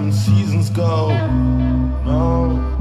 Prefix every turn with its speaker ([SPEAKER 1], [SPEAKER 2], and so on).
[SPEAKER 1] come seasons go. No.